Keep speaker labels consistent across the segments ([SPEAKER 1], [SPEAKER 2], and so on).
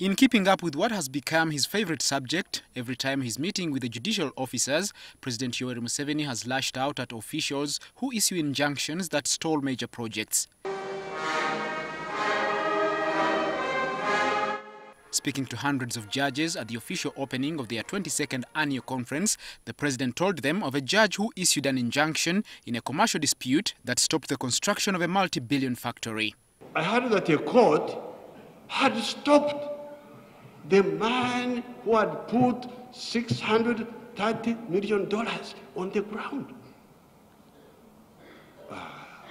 [SPEAKER 1] In keeping up with what has become his favorite subject, every time he's meeting with the judicial officers, President Yoweri Museveni has lashed out at officials who issue injunctions that stall major projects. Speaking to hundreds of judges at the official opening of their 22nd annual conference, the president told them of a judge who issued an injunction in a commercial dispute that stopped the construction of a multi-billion factory.
[SPEAKER 2] I heard that a court had stopped the man who had put $630 million on the ground. Ah.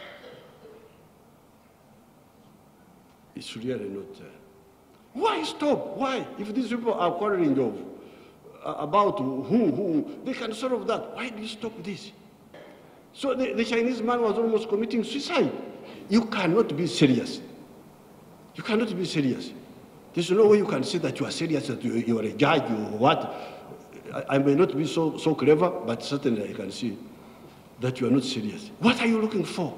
[SPEAKER 2] It's really not. Uh, why stop? Why? If these people are quarreling of, uh, about who, who, they can solve that. Why do you stop this? So the, the Chinese man was almost committing suicide. You cannot be serious. You cannot be serious. There's no way you can say that you are serious, that you, you are a judge or what. I, I, may not be so, so clever, but certainly I can see that you are not serious. What are you looking for?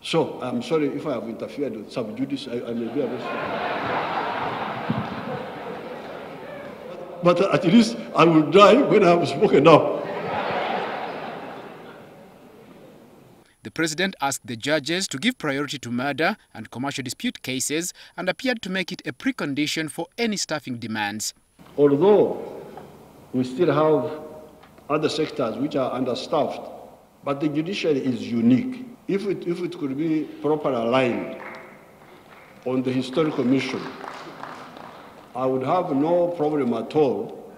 [SPEAKER 2] So, I'm sorry if I have interfered with sub judice, I, I may be arrested. but at least I will die when I have spoken up.
[SPEAKER 1] The president asked the judges to give priority to murder and commercial dispute cases and appeared to make it a precondition for any staffing demands.
[SPEAKER 2] Although we still have other sectors which are understaffed, but the judiciary is unique. If it, if it could be properly aligned on the historical mission, I would have no problem at all,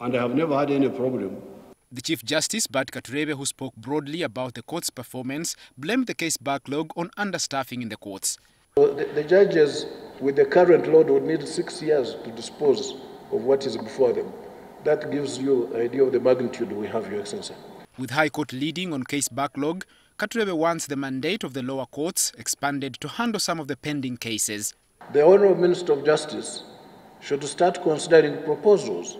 [SPEAKER 2] and I have never had any problem.
[SPEAKER 1] The Chief Justice, Bart Katureebe, who spoke broadly about the court's performance, blamed the case backlog on understaffing in the courts.
[SPEAKER 3] The, the judges with the current load would need six years to dispose of what is before them. That gives you an idea of the magnitude we have, Your Excellency.
[SPEAKER 1] With High Court leading on case backlog, Katureebe wants the mandate of the lower courts expanded to handle some of the pending cases.
[SPEAKER 3] The Honourable Minister of Justice should start considering proposals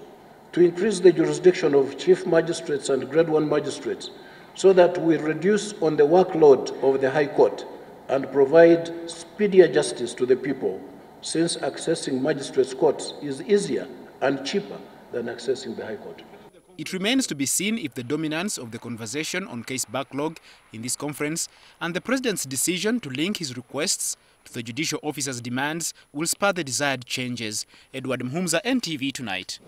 [SPEAKER 3] to increase the jurisdiction of chief magistrates and grade one magistrates so that we reduce on the workload of the High Court and provide speedier justice to the people since accessing magistrates' courts is easier and cheaper than accessing the High Court.
[SPEAKER 1] It remains to be seen if the dominance of the conversation on case backlog in this conference and the President's decision to link his requests to the judicial officer's demands will spur the desired changes. Edward Mhumza, NTV Tonight.